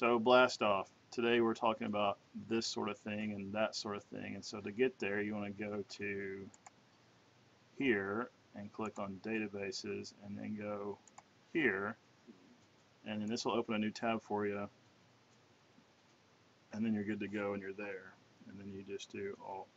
So blast off. Today we're talking about this sort of thing and that sort of thing. And so to get there, you want to go to here and click on databases and then go here. And then this will open a new tab for you. And then you're good to go and you're there. And then you just do alt